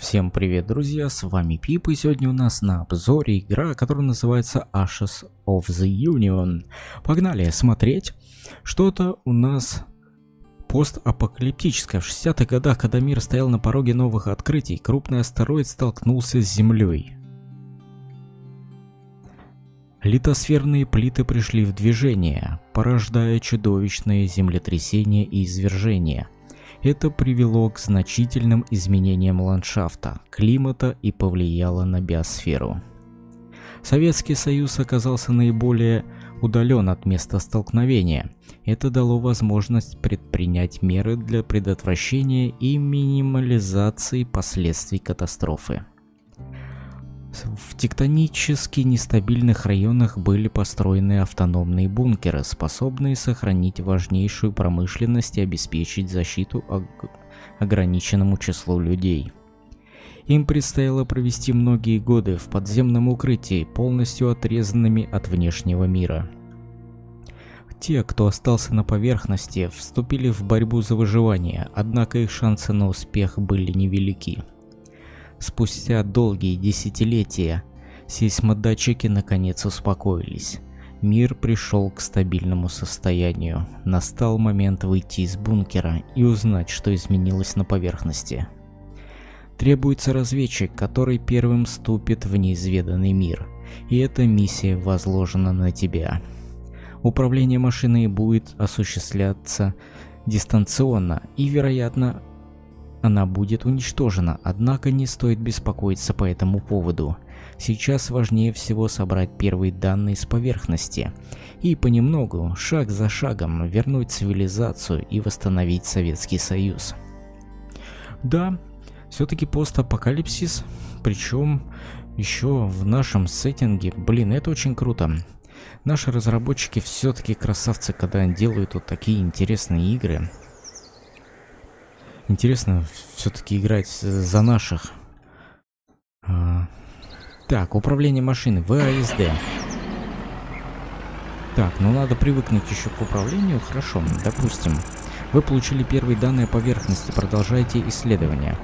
Всем привет, друзья, с вами Пип, и сегодня у нас на обзоре игра, которая называется Ashes of the Union. Погнали смотреть. Что-то у нас постапокалиптическое. В 60-х годах, когда мир стоял на пороге новых открытий, крупный астероид столкнулся с Землей. Литосферные плиты пришли в движение, порождая чудовищные землетрясения и извержения – это привело к значительным изменениям ландшафта, климата и повлияло на биосферу. Советский Союз оказался наиболее удален от места столкновения. Это дало возможность предпринять меры для предотвращения и минимализации последствий катастрофы. В тектонически нестабильных районах были построены автономные бункеры, способные сохранить важнейшую промышленность и обеспечить защиту ограниченному числу людей. Им предстояло провести многие годы в подземном укрытии, полностью отрезанными от внешнего мира. Те, кто остался на поверхности, вступили в борьбу за выживание, однако их шансы на успех были невелики. Спустя долгие десятилетия сейсмодатчики наконец успокоились. Мир пришел к стабильному состоянию. Настал момент выйти из бункера и узнать, что изменилось на поверхности. Требуется разведчик, который первым ступит в неизведанный мир. И эта миссия возложена на тебя. Управление машиной будет осуществляться дистанционно и, вероятно, она будет уничтожена, однако не стоит беспокоиться по этому поводу. Сейчас важнее всего собрать первые данные с поверхности и понемногу, шаг за шагом, вернуть цивилизацию и восстановить Советский Союз. Да, все-таки постапокалипсис, причем еще в нашем сеттинге, блин, это очень круто. Наши разработчики все-таки красавцы, когда делают вот такие интересные игры. Интересно все-таки играть за наших. А, так, управление машины, ВАСД. Так, ну надо привыкнуть еще к управлению. Хорошо, допустим. Вы получили первые данные поверхности, продолжайте исследование.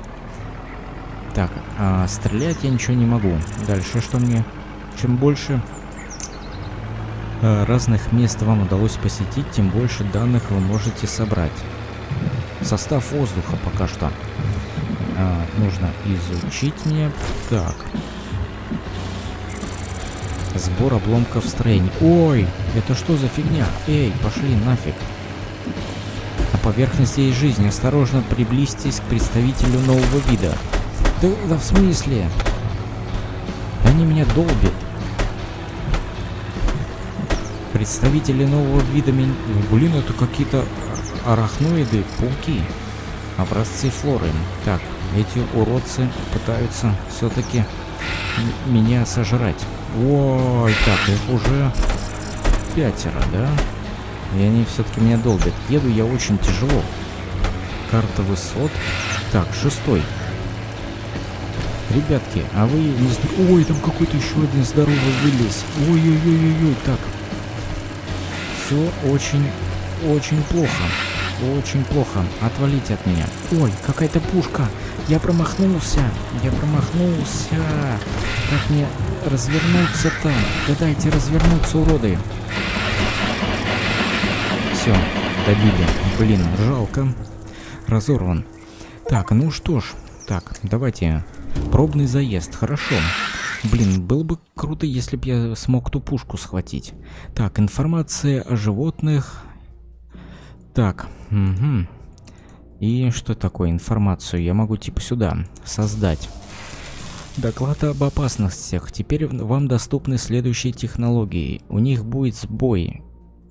Так, а стрелять я ничего не могу. Дальше что мне? Чем больше а, разных мест вам удалось посетить, тем больше данных вы можете собрать. Состав воздуха пока что а, нужно изучить мне. Так. Сбор обломков строений. Ой, это что за фигня? Эй, пошли нафиг. На поверхности есть жизнь. Осторожно приблизьтесь к представителю нового вида. Да, да в смысле? Они меня долбят. Представители нового вида... Блин, это какие-то арахноиды, пауки. Образцы флоры. Так, эти уродцы пытаются все-таки меня сожрать. Ой, так, их уже пятеро, да? И они все-таки меня долбят. Еду я очень тяжело. Карта высот. Так, шестой. Ребятки, а вы не Ой, там какой-то еще один здоровый вылез. Ой-ой-ой-ой-ой, так. Все очень, очень плохо. Очень плохо. Отвалите от меня. Ой, какая-то пушка. Я промахнулся. Я промахнулся. Как мне развернуться-то? Да дайте развернуться, уроды. Все, добили. Блин, жалко. Разорван. Так, ну что ж. Так, давайте. Пробный заезд. Хорошо. Блин, было бы круто, если бы я смог ту пушку схватить. Так, информация о животных. Так, угу. И что такое информацию? Я могу типа сюда создать. Доклад об опасностях. Теперь вам доступны следующие технологии. У них будет сбой.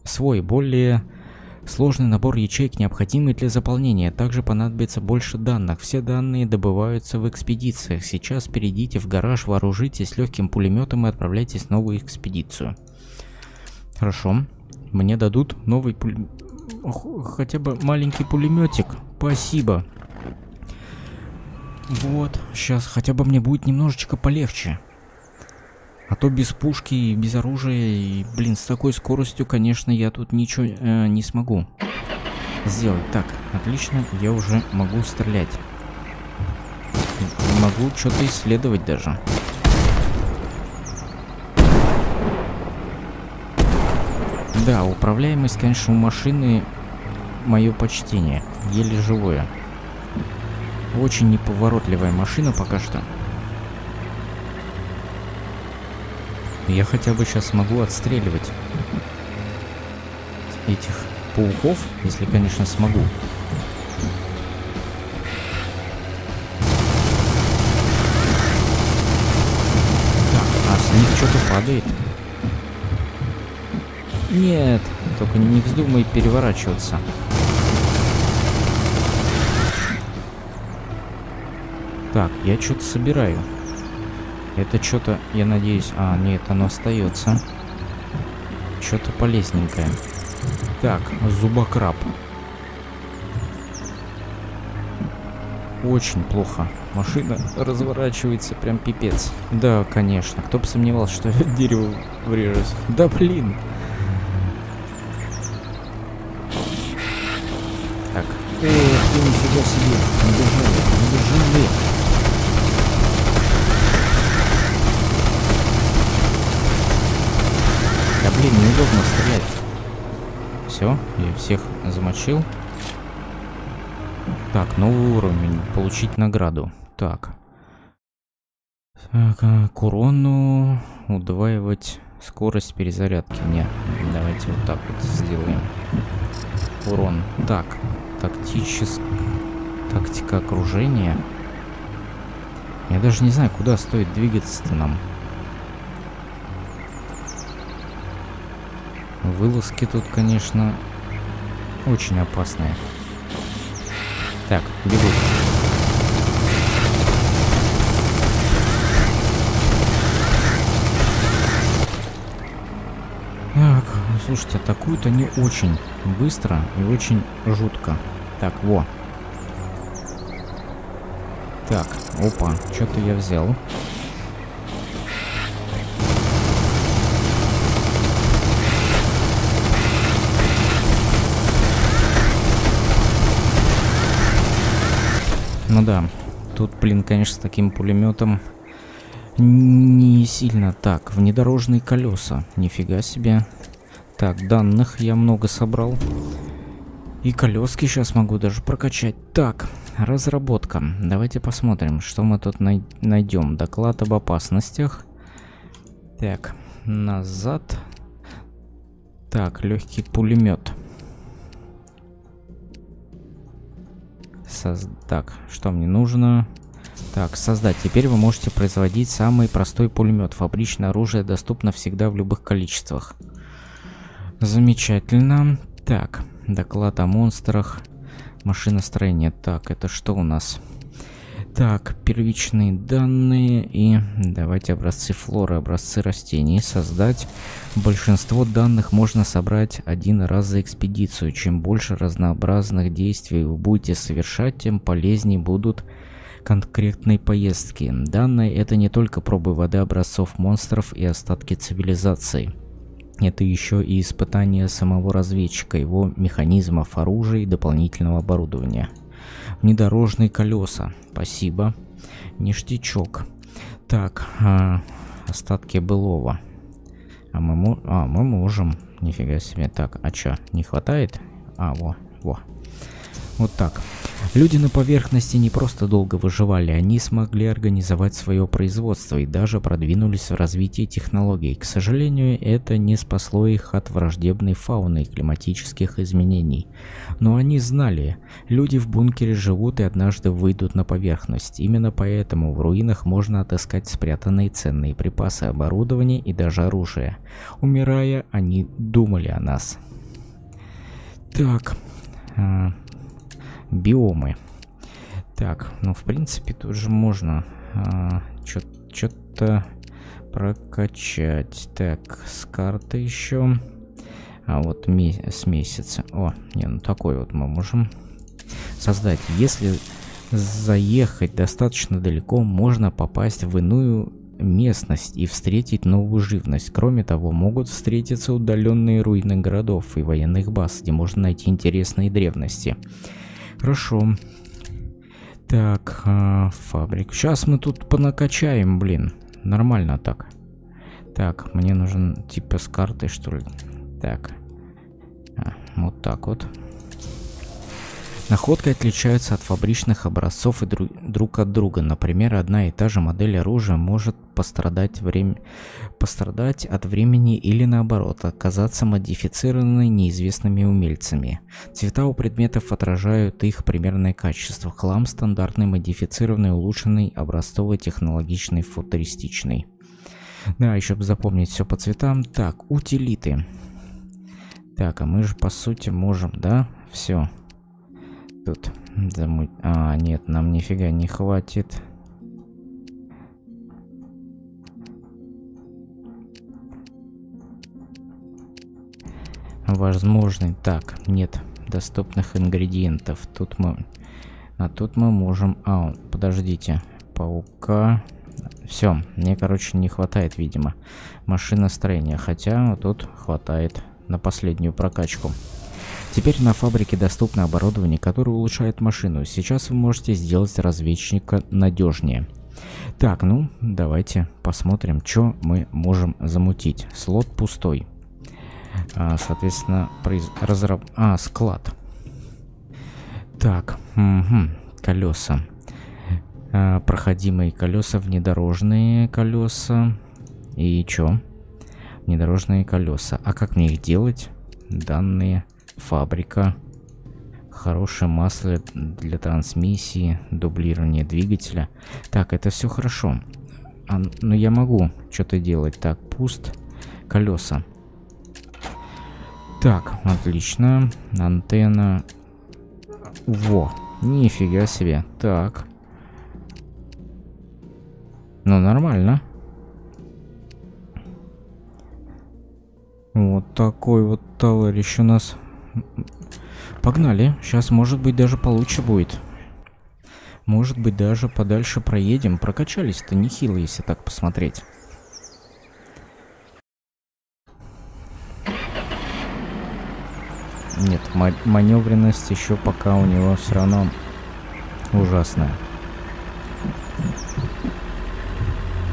Свой, более сложный набор ячеек, необходимый для заполнения. Также понадобится больше данных. Все данные добываются в экспедициях. Сейчас перейдите в гараж, вооружитесь легким пулеметом и отправляйтесь в новую экспедицию. Хорошо. Мне дадут новый пулемет хотя бы маленький пулеметик. Спасибо. Вот, сейчас хотя бы мне будет немножечко полегче. А то без пушки и без оружия, и, блин, с такой скоростью, конечно, я тут ничего э, не смогу сделать. Так, отлично, я уже могу стрелять. могу что-то исследовать даже. Да, управляемость, конечно, у машины мое почтение. Еле живое. Очень неповоротливая машина пока что. Я хотя бы сейчас могу отстреливать этих пауков, если, конечно, смогу. Так, а с них что-то падает. Нет, только не вздумай переворачиваться. Так, я что-то собираю. Это что-то, я надеюсь... А, нет, оно остается. Что-то полезненькое. Так, зубокраб. Очень плохо. Машина разворачивается прям пипец. Да, конечно. Кто бы сомневался, что дерево врежусь. Да блин. Так. Эх, ты нифига себе. Набежали, набежали. блин, неудобно стрелять. Все, я всех замочил. Так, новый уровень. Получить награду. Так. Так, а, к урону удваивать скорость перезарядки. Не, давайте вот так вот сделаем. Урон. Так, тактическая тактика окружения. Я даже не знаю, куда стоит двигаться-то нам. Вылазки тут, конечно, очень опасные. Так, бегут. Так, слушайте, атакуют они очень быстро и очень жутко. Так, во. Так, опа, что-то я взял. Ну да, тут, блин, конечно, с таким пулеметом не сильно так. Внедорожные колеса, нифига себе. Так, данных я много собрал. И колески сейчас могу даже прокачать. Так, разработка. Давайте посмотрим, что мы тут най найдем. Доклад об опасностях. Так, назад. Так, легкий пулемет. Соз... Так, что мне нужно? Так, создать. Теперь вы можете производить самый простой пулемет. Фабричное оружие доступно всегда в любых количествах. Замечательно. Так, доклад о монстрах. Машиностроение. Так, это что у нас? Так, первичные данные и давайте образцы флоры, образцы растений создать. Большинство данных можно собрать один раз за экспедицию. Чем больше разнообразных действий вы будете совершать, тем полезнее будут конкретные поездки. Данные это не только пробы воды образцов монстров и остатки цивилизации. Это еще и испытание самого разведчика, его механизмов, оружия и дополнительного оборудования. Внедорожные колеса. Спасибо. Ништячок. Так, а, остатки былого. А мы, а, мы можем. Нифига себе. Так, а чё, не хватает? А, во, во. Вот так. Люди на поверхности не просто долго выживали, они смогли организовать свое производство и даже продвинулись в развитии технологий. К сожалению, это не спасло их от враждебной фауны и климатических изменений. Но они знали, люди в бункере живут и однажды выйдут на поверхность. Именно поэтому в руинах можно отыскать спрятанные ценные припасы, оборудование и даже оружие. Умирая, они думали о нас. Так, а, биомы. Так, ну в принципе тут же можно а, что-то прокачать. Так, с карты еще. А вот с месяца. О, не, ну такой вот мы можем создать. Если заехать достаточно далеко, можно попасть в иную местность и встретить новую живность. Кроме того, могут встретиться удаленные руины городов и военных баз, где можно найти интересные древности. Хорошо. Так, э, фабрик. Сейчас мы тут понакачаем, блин. Нормально так. Так, мне нужен типа с картой, что ли. Так. А, вот так вот. Находки отличаются от фабричных образцов и друг, друг от друга. Например, одна и та же модель оружия может пострадать, время, пострадать от времени или наоборот, оказаться модифицированной неизвестными умельцами. Цвета у предметов отражают их примерное качество. Хлам стандартный, модифицированный, улучшенный, образцовый, технологичный, футуристичный. Да, еще бы запомнить все по цветам. Так, утилиты. Так, а мы же по сути можем, да? Все тут замуть... А, нет, нам нифига не хватит. Возможный. Так, нет доступных ингредиентов. Тут мы... А тут мы можем... А, подождите. Паука... Все, мне, короче, не хватает, видимо, машиностроения. Хотя вот тут хватает на последнюю прокачку. Теперь на фабрике доступно оборудование, которое улучшает машину. Сейчас вы можете сделать разведчика надежнее. Так, ну, давайте посмотрим, что мы можем замутить. Слот пустой. А, соответственно, произ... разраб... А, склад. Так, угу. колеса. А, проходимые колеса, внедорожные колеса. И чё? Внедорожные колеса. А как мне их делать? Данные фабрика, хорошее масло для трансмиссии, дублирование двигателя. Так, это все хорошо. А, ну я могу что-то делать. Так, пуст. Колеса. Так, отлично. Антенна. Во, нифига себе. Так. Ну, нормально. Вот такой вот товарищ у нас Погнали. Сейчас, может быть, даже получше будет. Может быть, даже подальше проедем. Прокачались-то нехило, если так посмотреть. Нет, маневренность еще пока у него все равно ужасная.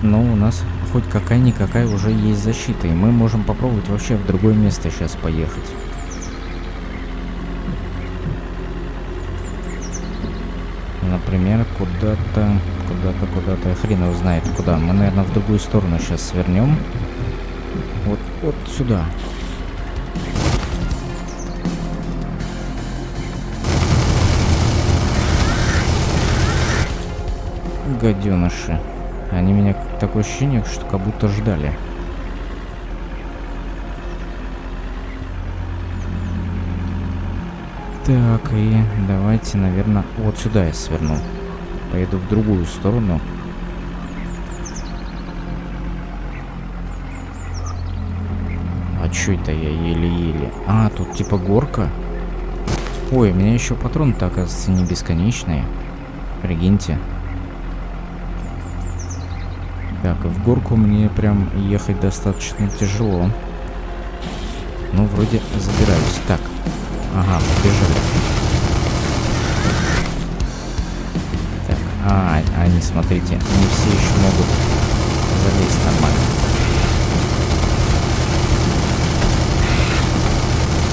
Но у нас хоть какая-никакая уже есть защита, и мы можем попробовать вообще в другое место сейчас поехать. Например, куда-то, куда-то, куда-то, хрен его знает куда. Мы, наверное, в другую сторону сейчас свернем. Вот, вот сюда. Гаденыши. Они меня такое ощущение, что как будто ждали. Так, и давайте, наверное, вот сюда я сверну. Поеду в другую сторону. А чё это я еле-еле? А, тут типа горка. Ой, у меня еще патроны-то, оказывается, не бесконечные. Прикиньте. Так, в горку мне прям ехать достаточно тяжело. Ну, вроде забираюсь. Так, Ага, побежали. Так, а, они, смотрите, не все еще могут залезть нормально.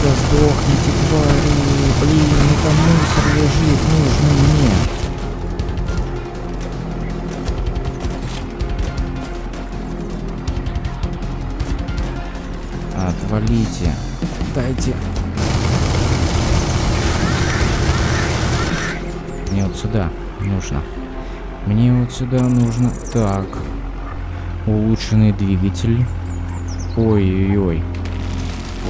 Да сдохните, твари! Блин, ну там мусор лежит, нужный мне. Отвалите. Дайте Мне вот сюда нужно. Мне вот сюда нужно... Так. Улучшенный двигатель. Ой-ой-ой.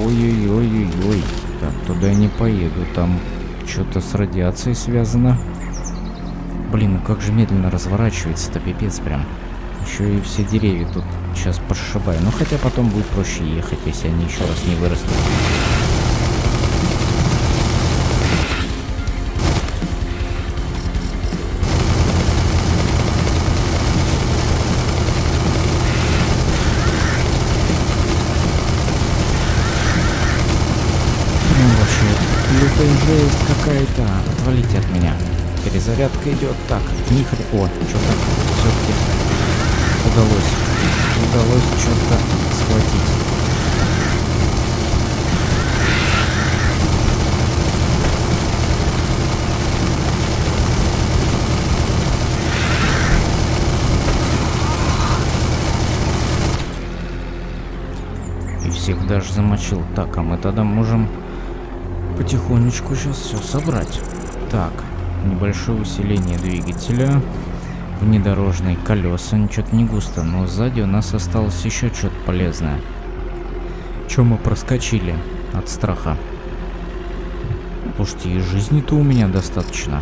Ой-ой-ой-ой-ой. Так, туда я не поеду. Там что-то с радиацией связано. Блин, ну как же медленно разворачивается-то, пипец прям. Еще и все деревья тут сейчас прошибаю. Ну хотя потом будет проще ехать, если они еще раз не вырастут. Идет. Так, нихрен. О, что-то все-таки удалось. Удалось что-то схватить. И всех даже замочил. Так, а мы тогда можем потихонечку сейчас все собрать. Так, небольшое усиление двигателя. Внедорожные колеса. Ничего-то не густо, но сзади у нас осталось еще что-то полезное. Чем мы проскочили от страха? Слушайте, и жизни-то у меня достаточно.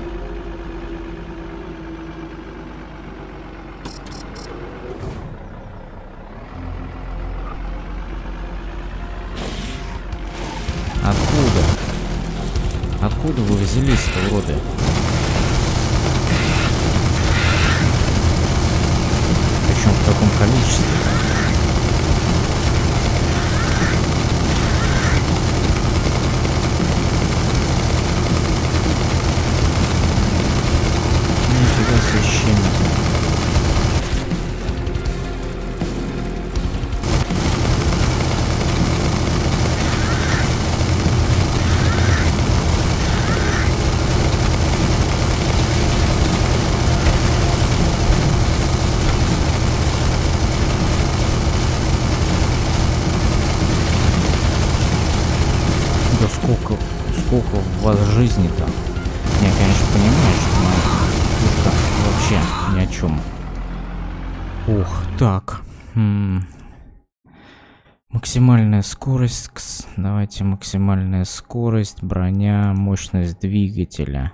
Скорость. Давайте максимальная скорость, броня, мощность двигателя,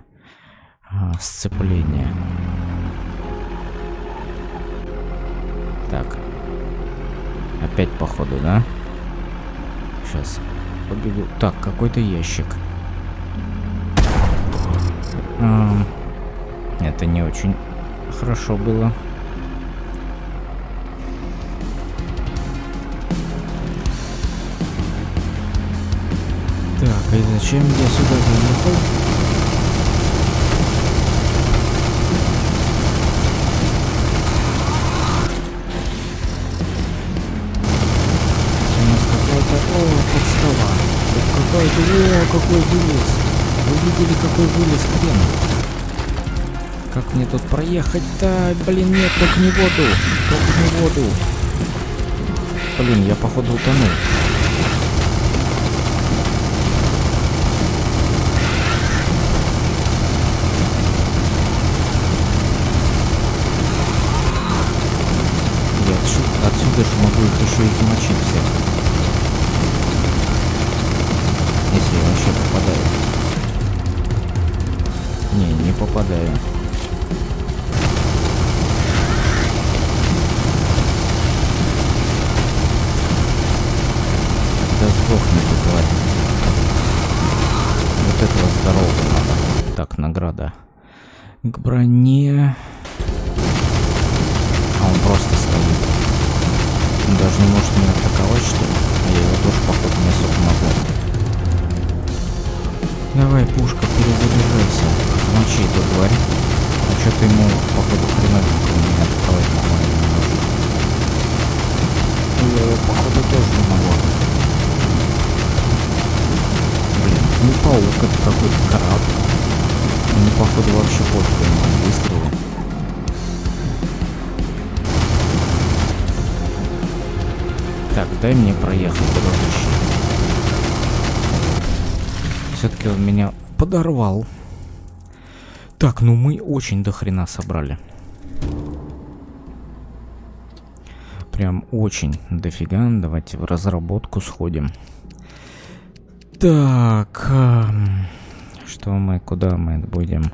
а, сцепление. Так. Опять походу, да? Сейчас побегу. Так, какой-то ящик. Это не очень хорошо было. Зачем я сюда заехал? У нас. О, подстава. Тут какая-то... О, какой вылез. Вы видели, какой вылез хрен? Как мне тут проехать-то? Блин, нет, только не воду. Только не воду. Блин, я походу утонул. Я могу их еще и замочить всех. Если я вообще попадаю. Не, не попадаю. Да сдохни ты, тварь. Вот этого здорового надо. Так, награда. К броне... А он просто стоит. Даже не может меня атаковать, что ли? Я его тоже, походу, не особо могу. Давай, пушка, перезаряжайся. Замочи эту тварь. А что-то ему, походу, хреновенько меня атаковать нормально не может. Я его, походу, тоже не могу. Блин, не паук, это какой-то корабль. Мне, походу, вообще пофиг на выстрелы. Так, дай мне проехать, дружище. Все-таки он меня подорвал. Так, ну мы очень до хрена собрали. Прям очень дофига. Давайте в разработку сходим. Так. Что мы, куда мы будем?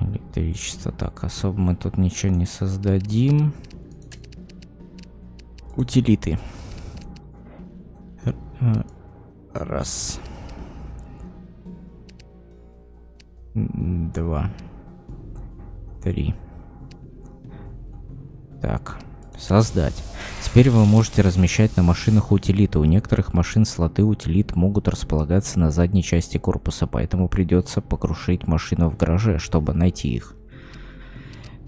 Электричество. Так, особо мы тут ничего не создадим. Утилиты. Раз. Два. Три. Так. Создать. Теперь вы можете размещать на машинах утилиты. У некоторых машин слоты утилит могут располагаться на задней части корпуса, поэтому придется покрушить машину в гараже, чтобы найти их.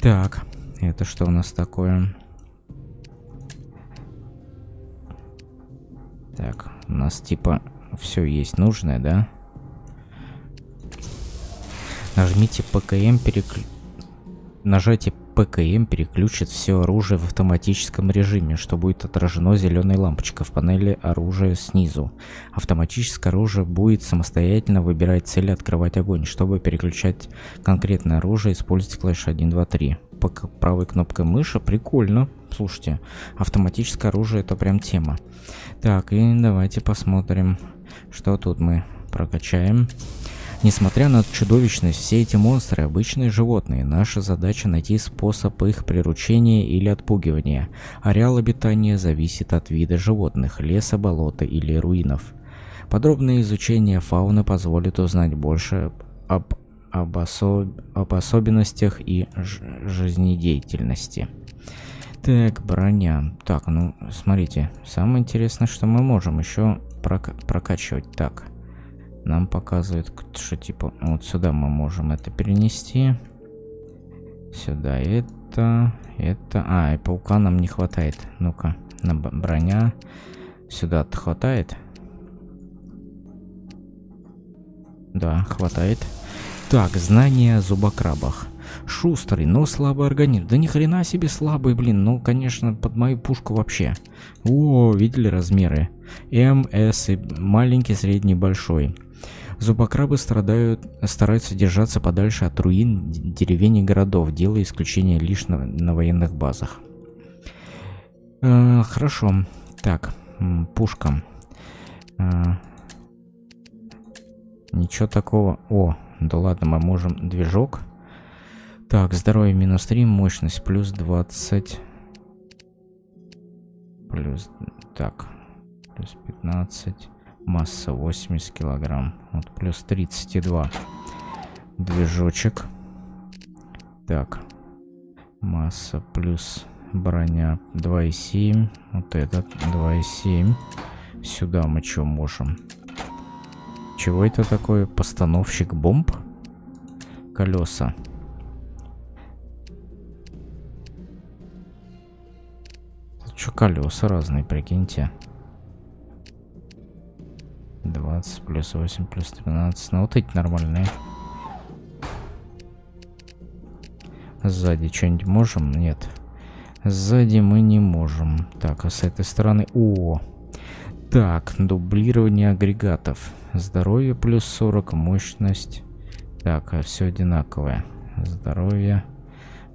Так, это что у нас такое? Так, у нас типа все есть нужное, да? Нажмите ПКМ переклю... Нажатие ПКМ переключит все оружие в автоматическом режиме, что будет отражено зеленой лампочкой в панели оружия снизу. Автоматическое оружие будет самостоятельно выбирать цели открывать огонь. Чтобы переключать конкретное оружие, используйте клавишу 1, 2, 3. По правой кнопкой мыши прикольно. Слушайте, автоматическое оружие это прям тема. Так, и давайте посмотрим, что тут мы прокачаем. Несмотря на чудовищность, все эти монстры – обычные животные. Наша задача – найти способ их приручения или отпугивания. Ареал обитания зависит от вида животных – леса, болота или руинов. Подробное изучение фауны позволит узнать больше об, об, осо об особенностях и жизнедеятельности. Так, броня. Так, ну, смотрите. Самое интересное, что мы можем еще прока прокачивать. Так, нам показывает, что типа вот сюда мы можем это перенести. Сюда это, это... А, и паука нам не хватает. Ну-ка, на броня. Сюда-то хватает? Да, хватает. Так, знания о зубокрабах. Шустрый, но слабый организм. Да ни хрена себе слабый, блин. Ну, конечно, под мою пушку вообще. О, видели размеры? М, С маленький, средний, большой. Зубокрабы страдают, стараются держаться подальше от руин деревень и городов, делая исключение лишь на, на военных базах. Э, хорошо. Так, пушка. Э, ничего такого. О, да ладно, мы можем движок. Так, здоровье минус 3, мощность плюс 20. Плюс, так, плюс 15. Масса 80 килограмм. Вот плюс 32. Движочек. Так. Масса плюс броня 2,7. Вот этот 2,7. Сюда мы что можем? Чего это такое? Постановщик бомб? Колеса. Что колеса разные, прикиньте. 20 плюс 8 плюс 13. Ну вот эти нормальные. Сзади что-нибудь можем? Нет. Сзади мы не можем. Так, а с этой стороны... О! Так, дублирование агрегатов. Здоровье плюс 40, мощность. Так, а все одинаковое. Здоровье,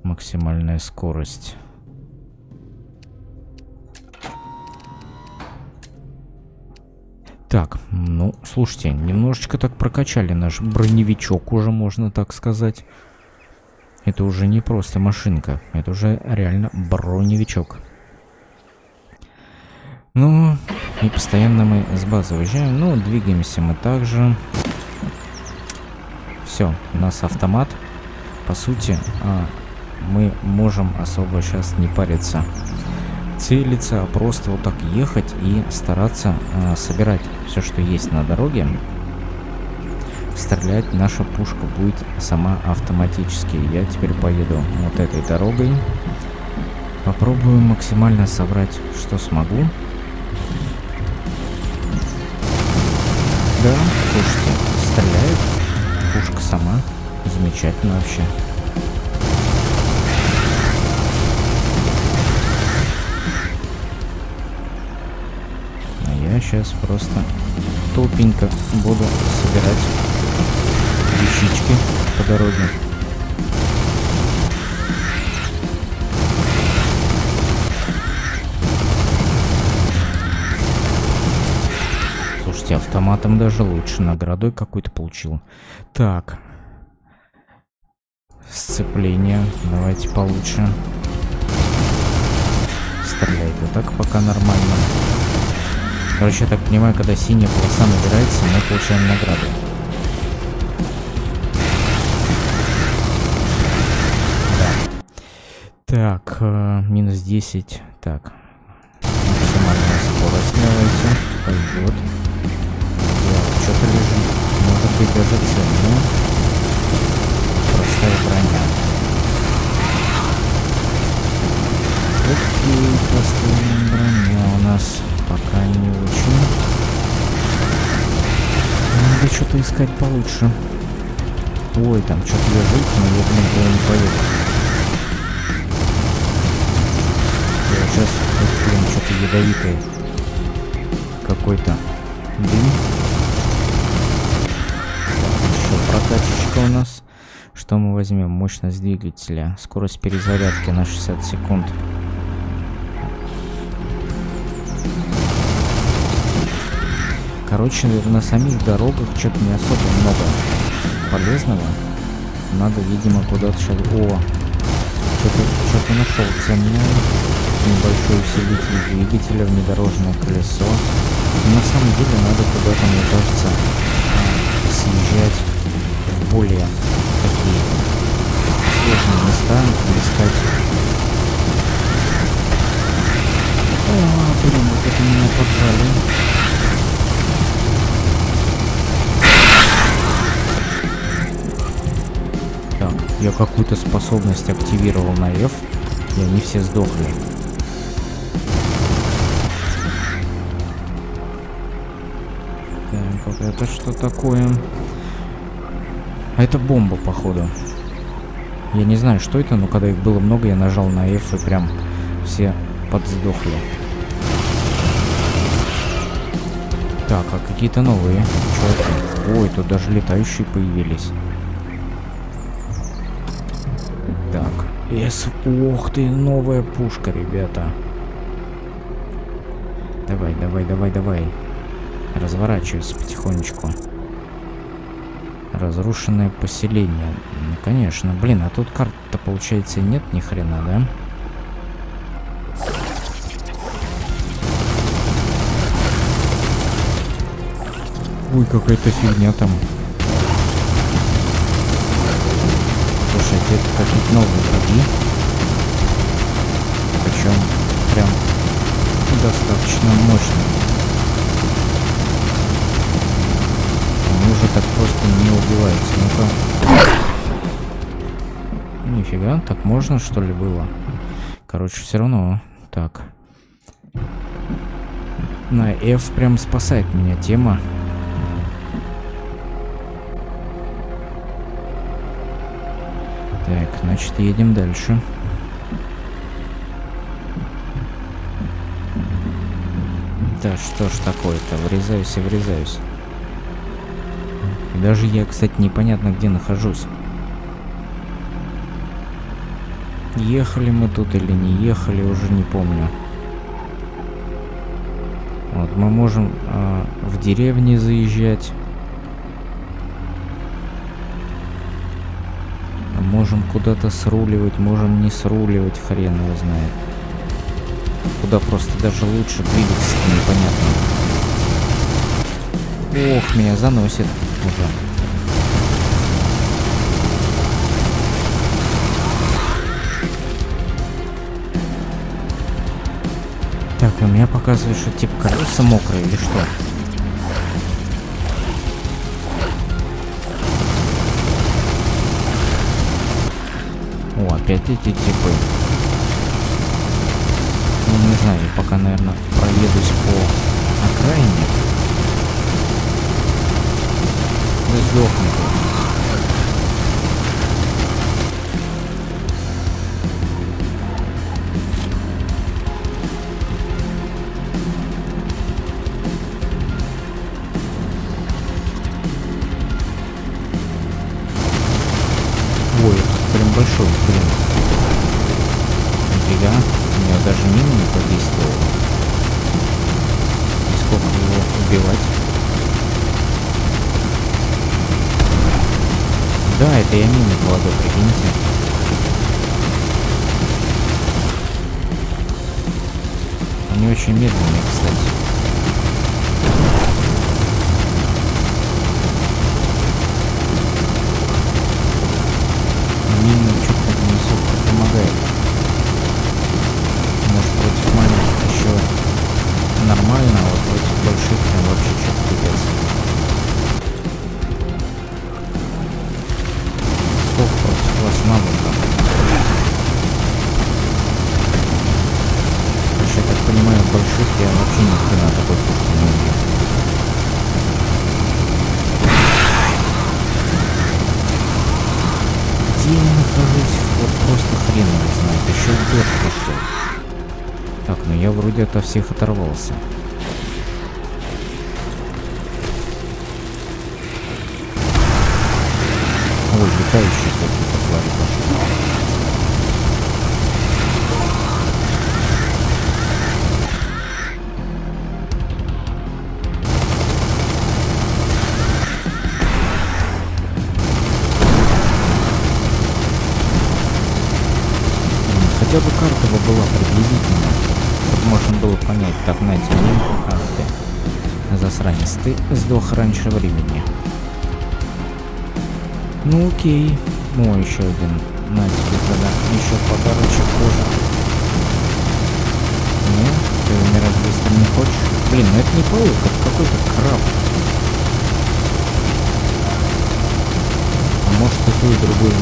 максимальная скорость. Так, ну, слушайте, немножечко так прокачали наш броневичок уже, можно так сказать. Это уже не просто машинка, это уже реально броневичок. Ну, и постоянно мы с базы выезжаем, ну, двигаемся мы также. Все, у нас автомат. По сути, а, мы можем особо сейчас не париться целиться, а просто вот так ехать и стараться э, собирать все, что есть на дороге. Стрелять наша пушка будет сама автоматически. Я теперь поеду вот этой дорогой. Попробую максимально собрать, что смогу. Да, слушайте, стреляет. Пушка сама. Замечательно вообще. Сейчас просто тупенько буду собирать вещички по дороге. Слушайте, автоматом даже лучше. Наградой какой-то получил. Так. Сцепление. Давайте получше. Стреляет вот так пока нормально. Короче, я так понимаю, когда синяя полоса набирается, мы получаем награду. Да. Так, э, минус 10. Так. Искать получше. Ой, там что-то лежит, но я, блин, туда не поеду. Я сейчас, блин, что-то ядовитое. Какой-то дым. Еще прокачечка у нас. Что мы возьмем? Мощность двигателя. Скорость перезарядки на 60 секунд. Короче, на самих дорогах что-то не особо много полезного. Надо, видимо, куда-то сейчас... О! Что-то что нашел ценное. Небольшой усилитель двигателя, внедорожное колесо. Но на самом деле надо куда-то, мне кажется, съезжать в более какую-то способность активировал на F, и они все сдохли. Так, это что такое? Это бомба, походу. Я не знаю, что это, но когда их было много, я нажал на F и прям все подсдохли. Так, а какие-то новые чуваки. Ой, тут даже летающие появились. С... Ух ты, новая пушка, ребята. Давай, давай, давай, давай. Разворачивайся потихонечку. Разрушенное поселение. Ну, конечно. Блин, а тут карты-то, получается, и нет ни хрена, да? Ой, какая-то фигня там. Это какие-то новые враги. Причем прям достаточно мощные. Они уже так просто не убиваются. Ну-ка. Нифига, так можно что ли было? Короче, все равно. Так. На F прям спасает меня тема. Значит, едем дальше. Да что ж такое-то, врезаюсь и врезаюсь. Даже я, кстати, непонятно где нахожусь. Ехали мы тут или не ехали, уже не помню. Вот, мы можем э, в деревне заезжать. Можем куда-то сруливать, можем не сруливать, хрен его знает. Куда просто даже лучше двигаться непонятно. Ох, меня заносит уже. Так, у меня показывает, что типа колеса мокрые или что? Опять эти типы. Ну, не знаю, пока, наверное, проедусь по окраине. Да сдохнет. Большой, блин. Нифига, у него даже мина не подействовала. И сколько его убивать? Да, это я мины кладу, прикиньте. Они очень медленные, кстати. нормально, а вот против больших прям вообще что-то пипец. Сколько у вас надо там? Потому я так понимаю, больших я вообще ни хрена такой пушки не убью. где я нахожусь, вот просто хрен его знает, еще и дождь пошел. Так, ну я вроде от всех оторвался. Ой, летающие какие-то твари хотя бы карта бы была приблизительно, можно было понять, так, на минку, ах ты, засранец, ты сдох раньше времени. Ну окей, ну еще один, на тебе тогда, еще подарочек тоже. Нет, ты умирать быстро не хочешь? Блин, ну это не паук, это какой-то краб. А может и то, и другое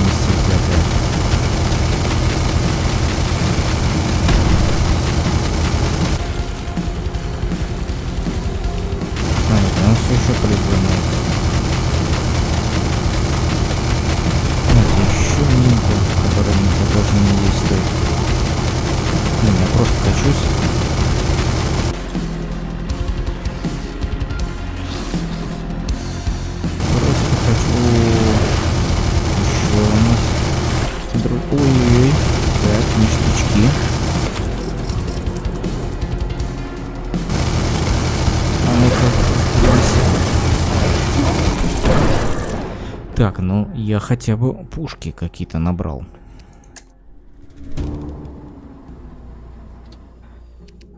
я хотя бы пушки какие-то набрал.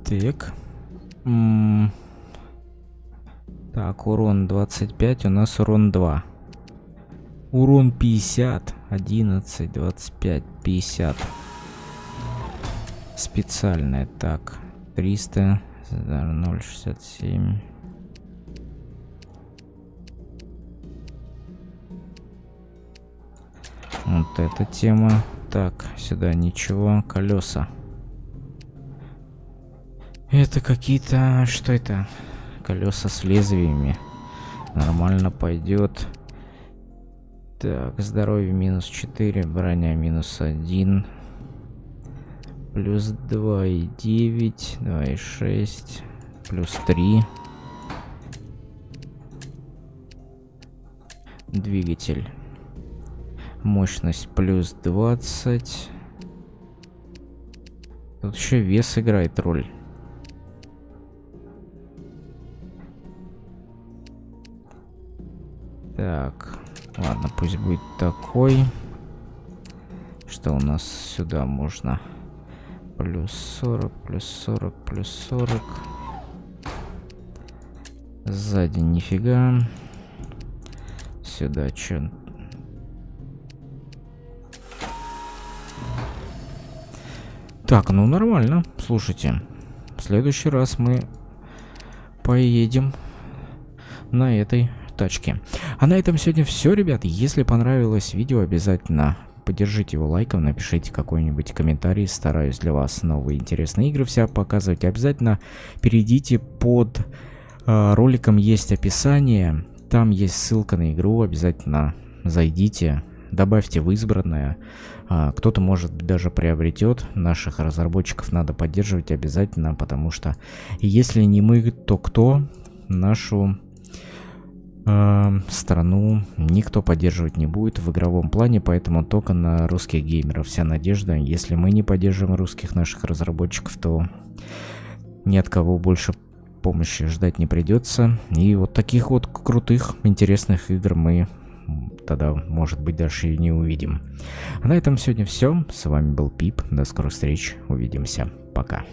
Так. М -м так, урон 25, у нас урон 2. Урон 50, 11, 25, 50. Специальная, так. 300, 0,67. Вот эта тема. Так, сюда ничего. Колеса. Это какие-то... Что это? Колеса с лезвиями. Нормально пойдет. Так, здоровье минус 4, броня минус 1. Плюс 2,9, 2,6, плюс 3. Двигатель Мощность плюс 20. Тут еще вес играет роль. Так, ладно, пусть будет такой. Что у нас сюда можно? Плюс 40, плюс 40, плюс 40. Сзади нифига. Сюда что? Так, ну нормально. Слушайте, в следующий раз мы поедем на этой тачке. А на этом сегодня все, ребят. Если понравилось видео, обязательно поддержите его лайком, напишите какой-нибудь комментарий. Стараюсь для вас новые интересные игры вся показывать. Обязательно перейдите под э, роликом, есть описание. Там есть ссылка на игру. Обязательно зайдите, добавьте в избранное. А, кто-то, может даже приобретет. Наших разработчиков надо поддерживать обязательно, потому что если не мы, то кто? Нашу э, страну никто поддерживать не будет в игровом плане, поэтому только на русских геймеров вся надежда. Если мы не поддержим русских наших разработчиков, то ни от кого больше помощи ждать не придется. И вот таких вот крутых, интересных игр мы тогда, может быть, даже и не увидим. А на этом сегодня все. С вами был Пип. До скорых встреч. Увидимся. Пока.